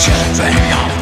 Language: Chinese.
现在要。